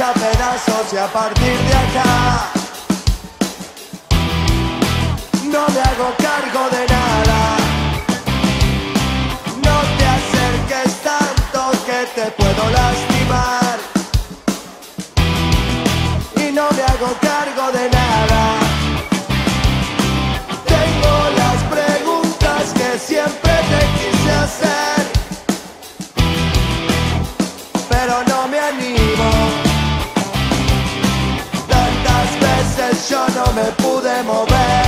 pasos y a partir de acá no me hago cargo de nada. No te acerques tanto que te puedo lastimar. Y no me hago cargo de nada. Me pude mover.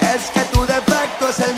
Es que tu defecto es el